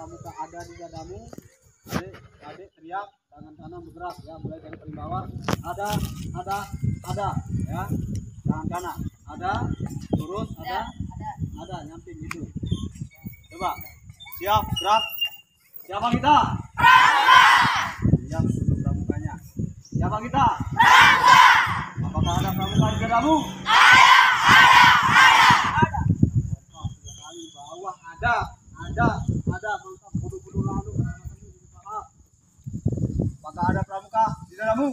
pramuka ada di dadamu. Adik adik teriak tangan kanan bergerak ya mulai dari paling bawah. Ada ada ada ya. Tangan kanan ada lurus ada ada nyamping gitu. Coba siap gerak. Siapa kita? Siap dulu pramukanya. Siapa kita? Apakah ada pramuka di dadamu? Kali bawah ada. Ada. Ada. Mantap bodoh-bodoh lalu apakah ada dalammu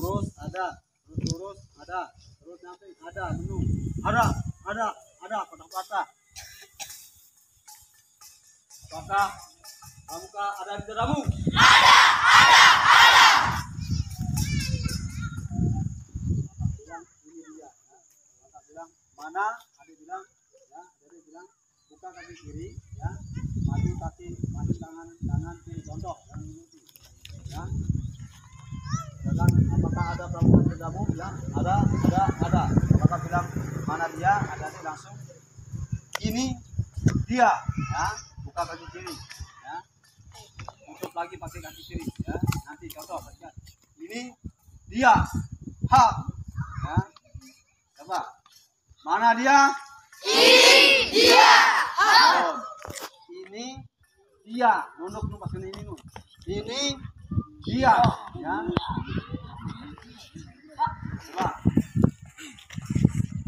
lurus ada. Terus lurus ada. Terus nyamping ada menu. Ada ada ada. Patah-patah apakah pramuka ada di dia ya. Kakak bilang mana? Dari bilang buka kaki kiri ya. Maju kaki maju tangan tangan kiri contoh. Yang mengikuti ya. Bilang, apakah ada di kamu bilang ada ada ada. Apakah bilang mana dia? Ada nih langsung. Ini dia ya. Buka kaki kiri ya. Tutup lagi pakai kaki kiri ya. Nanti contoh lihat. Ini dia ha. Ya. Coba. Mana dia? Ini dia. Ini dia. Nunduk nu pas ini nu ini dia ya. Coba.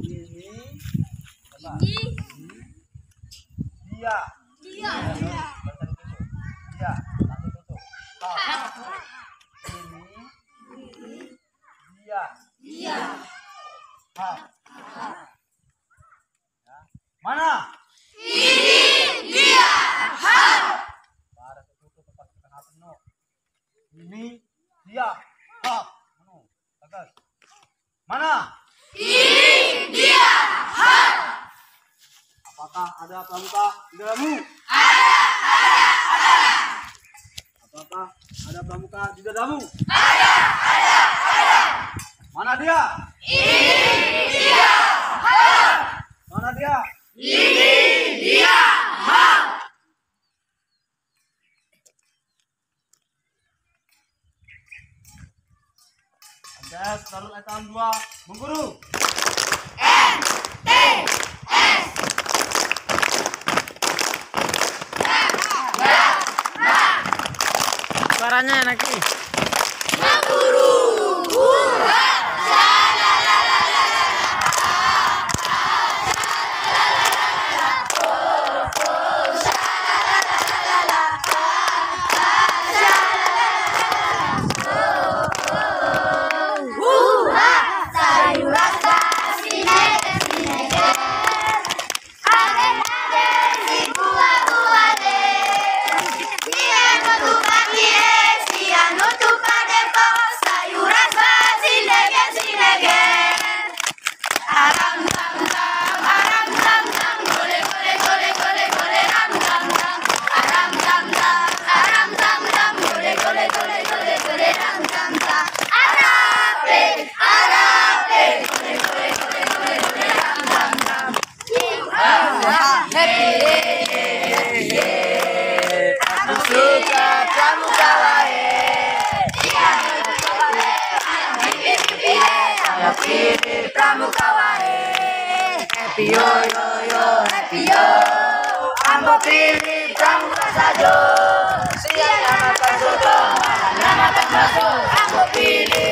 Ini coba. Dia. dia. Dia. Dia. Ini dia dia ha. Mana? Ini para tertutup tempat tengah penuh ini dia ha penuh tegas mana ini dia ha apakah ada pramuka dalammu Apakah ada pramuka di dadamu? Ada, ada, ada. Mana dia? Ini dia. Mana dia? Ini dia. Anda taruh tahun dua mengguru. Suaranya enak nih. Aku Happy yo yo yo, happy yo. Ambo pilih pramuka sajo. Siang soto, malam makan bakso. Ambo pilih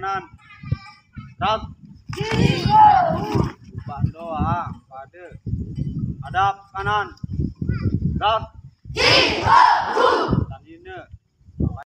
kanan, gerak, lupa doa, pada, hadap, kanan, gerak,